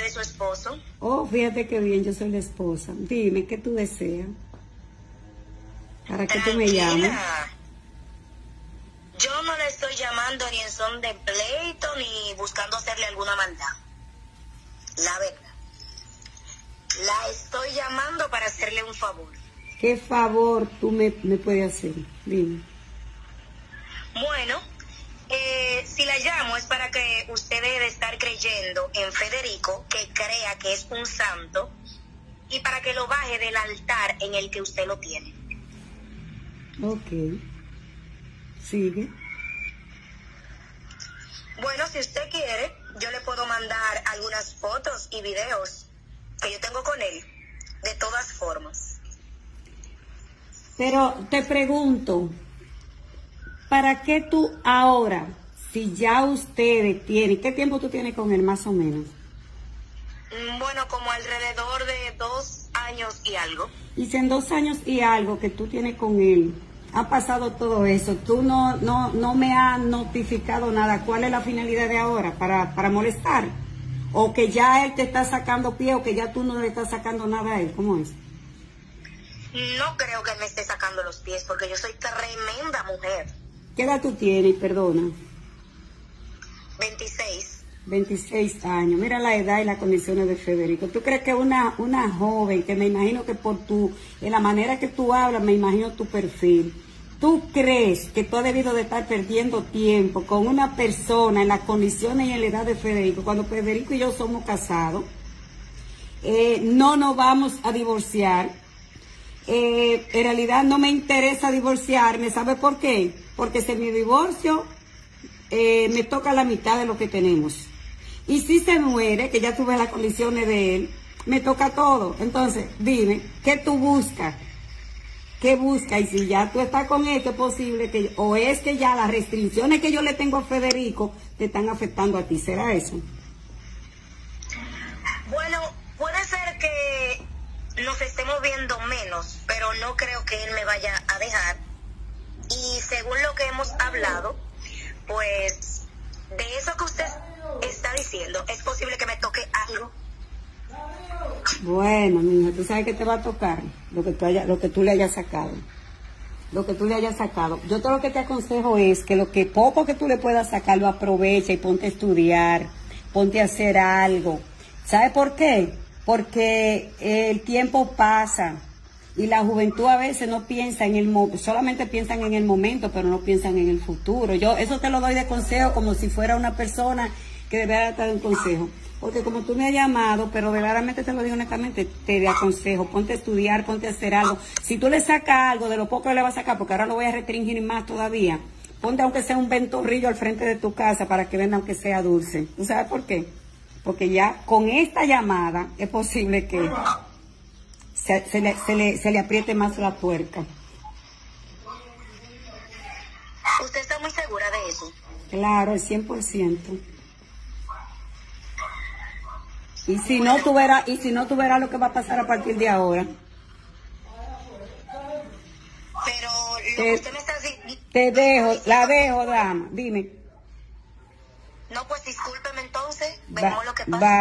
de su esposo. Oh, fíjate qué bien, yo soy la esposa. Dime, ¿qué tú deseas? ¿Para qué tú me llamas? Yo no le estoy llamando ni en son de pleito ni buscando hacerle alguna maldad. La verdad. La estoy llamando para hacerle un favor. ¿Qué favor tú me, me puedes hacer? Dime. Bueno, la llamo es para que usted debe de estar creyendo en Federico, que crea que es un santo, y para que lo baje del altar en el que usted lo tiene. Ok. Sigue. Bueno, si usted quiere, yo le puedo mandar algunas fotos y videos que yo tengo con él, de todas formas. Pero te pregunto, ¿para qué tú ahora, si ya ustedes tienen, qué tiempo tú tienes con él más o menos? Mm, Bueno, como alrededor de dos años y algo. Y si en dos años y algo que tú tienes con él, ha pasado todo eso, tú no, no, no me has notificado nada, ¿cuál es la finalidad de ahora? ¿Para, para molestar? ¿O que ya él te está sacando pie o que ya tú no le estás sacando nada a él? ¿Cómo es? No creo que me esté sacando los pies porque yo soy tremenda mujer. ¿Qué edad tú tienes? Perdona. 26. 26 años. Mira la edad y las condiciones de Federico. ¿Tú crees que una, una joven, que me imagino que por tu, en la manera que tú hablas, me imagino tu perfil, ¿tú crees que tú has debido de estar perdiendo tiempo con una persona en las condiciones y en la edad de Federico, cuando Federico y yo somos casados? Eh, no nos vamos a divorciar. Eh, en realidad no me interesa divorciarme. ¿Sabe por qué? Porque si mi divorcio eh, me toca la mitad de lo que tenemos. Y si se muere, que ya tuve las condiciones de él, me toca todo. Entonces, dime, ¿qué tú buscas? ¿Qué buscas? Y si ya tú estás con esto, es posible que, o es que ya las restricciones que yo le tengo a Federico te están afectando a ti. ¿Será eso? Bueno, puede ser que nos estemos viendo menos, pero no creo que él me vaya a dejar. Y según lo que hemos hablado, pues de eso que usted está diciendo, es posible que me toque algo. Bueno, mija, tú sabes que te va a tocar lo que tú, haya- lo que tú le hayas sacado. Lo que tú le hayas sacado. Yo todo lo que te aconsejo es que lo que poco que tú le puedas sacar lo aproveche y ponte a estudiar, ponte a hacer algo. ¿Sabes por qué? Porque el tiempo pasa y la juventud a veces no piensa en el solamente piensan en el momento, pero no piensan en el futuro. Yo eso te lo doy de consejo como si fuera una persona que debería estar un consejo. Porque como tú me has llamado, pero verdaderamente te lo digo honestamente, te aconsejo, ponte a estudiar, ponte a hacer algo. Si tú le sacas algo de lo poco que le vas a sacar, porque ahora lo voy a restringir más todavía, ponte aunque sea un ventorrillo al frente de tu casa para que venda aunque sea dulce. ¿Tú sabes por qué? Porque ya con esta llamada es posible que se, se le, se, le, se le apriete más la tuerca. ¿Usted está muy segura de eso? Claro, el 100%. Y si no verás, y si no verás lo que va a pasar a partir de ahora. Pero lo Te- que usted me está diciendo... Te dejo, la dejo, dama. Dime. No, pues discúlpeme entonces, veremos lo que pasa. va.